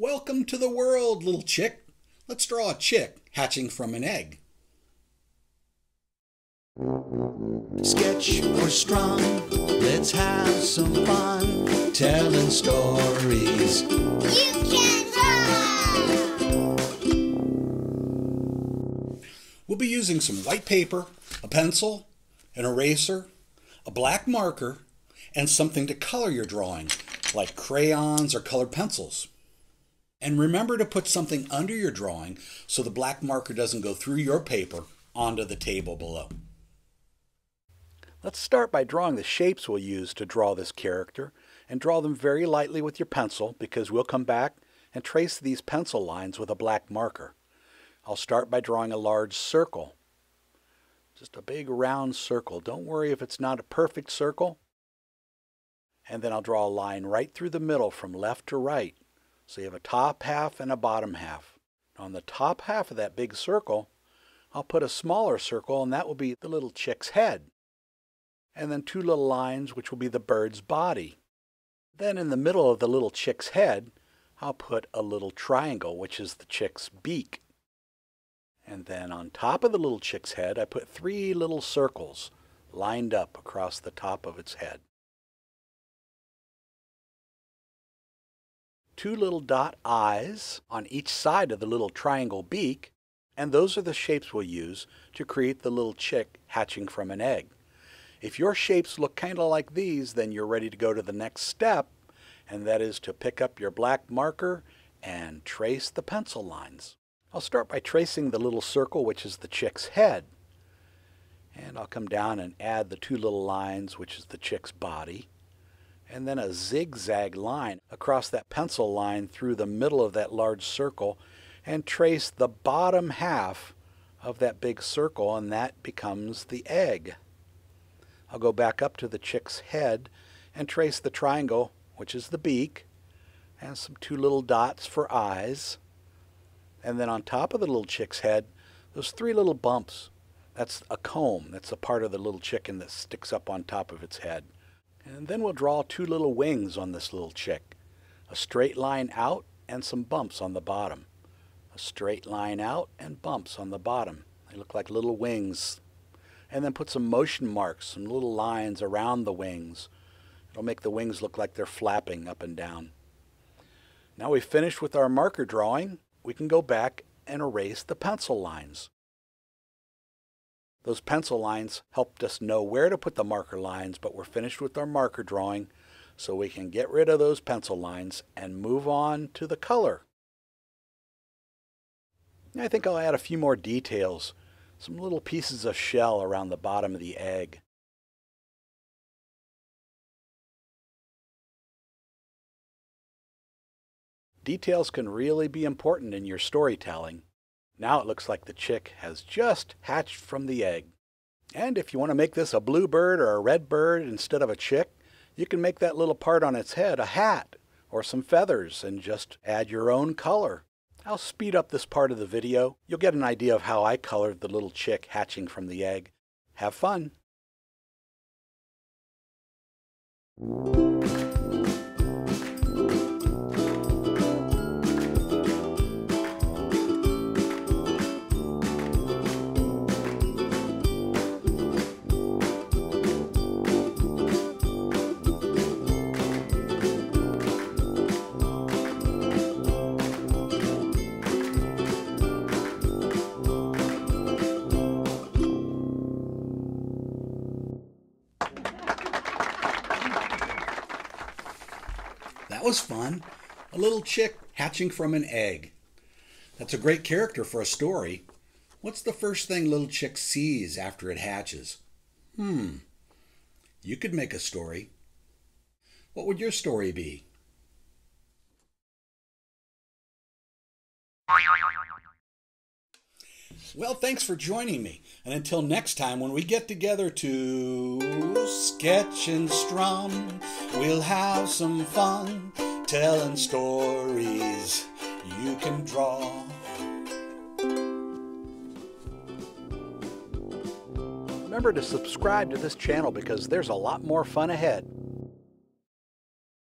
Welcome to the world, little chick. Let's draw a chick hatching from an egg. Sketch or strong, let's have some fun telling stories. You can draw! We'll be using some white paper, a pencil, an eraser, a black marker, and something to color your drawing, like crayons or colored pencils. And remember to put something under your drawing so the black marker doesn't go through your paper onto the table below. Let's start by drawing the shapes we'll use to draw this character and draw them very lightly with your pencil because we'll come back and trace these pencil lines with a black marker. I'll start by drawing a large circle. Just a big round circle. Don't worry if it's not a perfect circle. And then I'll draw a line right through the middle from left to right. So you have a top half and a bottom half. On the top half of that big circle, I'll put a smaller circle and that will be the little chick's head. And then two little lines which will be the bird's body. Then in the middle of the little chick's head, I'll put a little triangle which is the chick's beak. And then on top of the little chick's head, I put three little circles lined up across the top of its head. Two little dot eyes on each side of the little triangle beak, and those are the shapes we'll use to create the little chick hatching from an egg. If your shapes look kind of like these, then you're ready to go to the next step, and that is to pick up your black marker and trace the pencil lines. I'll start by tracing the little circle which is the chick's head. And I'll come down and add the two little lines which is the chick's body. And then a zigzag line across that pencil line through the middle of that large circle and trace the bottom half of that big circle and that becomes the egg. I'll go back up to the chick's head and trace the triangle which is the beak and some two little dots for eyes and then on top of the little chick's head, those three little bumps. That's a comb. That's a part of the little chicken that sticks up on top of its head. And then we'll draw two little wings on this little chick. A straight line out and some bumps on the bottom. A straight line out and bumps on the bottom. They look like little wings. And then put some motion marks, some little lines around the wings. It'll make the wings look like they're flapping up and down. Now we've finished with our marker drawing we can go back and erase the pencil lines. Those pencil lines helped us know where to put the marker lines, but we're finished with our marker drawing, so we can get rid of those pencil lines and move on to the color. I think I'll add a few more details, some little pieces of shell around the bottom of the egg. Details can really be important in your storytelling. Now it looks like the chick has just hatched from the egg. And if you want to make this a blue bird or a red bird instead of a chick, you can make that little part on its head a hat or some feathers and just add your own color. I'll speed up this part of the video. You'll get an idea of how I colored the little chick hatching from the egg. Have fun! That was fun. A little chick hatching from an egg. That's a great character for a story. What's the first thing little chick sees after it hatches? Hmm. You could make a story. What would your story be? Well, thanks for joining me. And until next time, when we get together to sketch and strum, we'll have some fun telling stories you can draw. Remember to subscribe to this channel because there's a lot more fun ahead.